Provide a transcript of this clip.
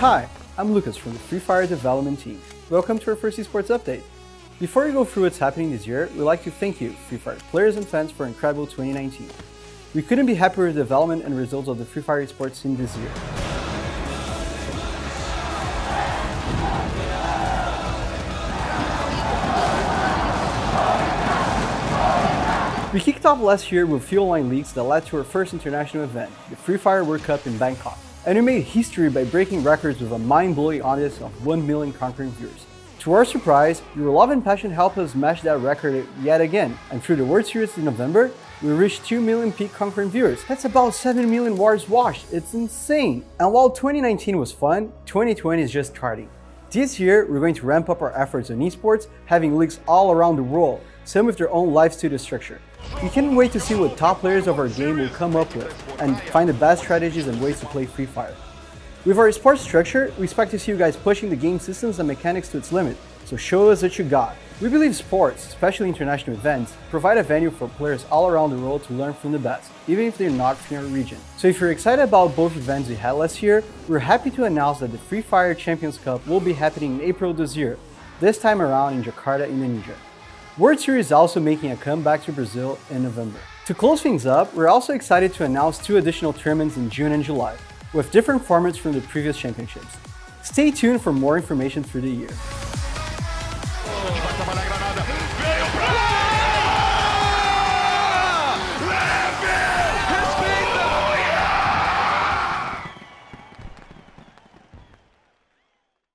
Hi, I'm Lucas from the Free Fire development team. Welcome to our first esports update. Before we go through what's happening this year, we'd like to thank you, Free Fire players and fans, for incredible 2019. We couldn't be happier with the development and results of the Free Fire esports scene this year. We kicked off last year with few online leagues that led to our first international event, the Free Fire World Cup in Bangkok. And we made history by breaking records with a mind-blowing audience of 1 million concurrent viewers. To our surprise, your love and passion helped us smash that record yet again, and through the World Series in November, we reached 2 million peak concurrent viewers. That's about 7 million wars watched, it's insane! And while 2019 was fun, 2020 is just starting. This year, we're going to ramp up our efforts on esports, having leagues all around the world, some with their own live studio structure. We can't wait to see what top players of our game will come up with and find the best strategies and ways to play Free Fire. With our esports structure, we expect to see you guys pushing the game systems and mechanics to its limit, so show us what you got. We believe sports, especially international events, provide a venue for players all around the world to learn from the best, even if they're not from your region. So if you're excited about both events we had last year, we're happy to announce that the Free Fire Champions Cup will be happening in April this year, this time around in Jakarta, Indonesia. World Series is also making a comeback to Brazil in November. To close things up, we're also excited to announce two additional tournaments in June and July, with different formats from the previous championships. Stay tuned for more information through the year.